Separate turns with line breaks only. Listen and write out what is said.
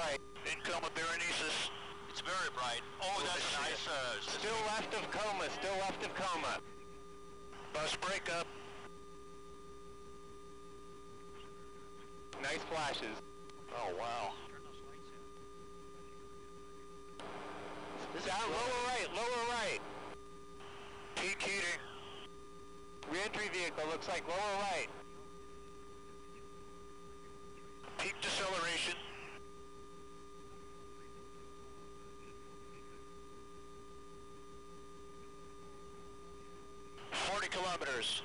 Bright.
In Coma Berenices.
It's very bright. Oh, that's nice, uh,
Still left of coma, still left of coma.
Bus breakup.
Nice flashes.
Oh, wow.
This Down, lower right, lower right.
Peak heating.
Reentry vehicle looks like lower right.
Kilometers.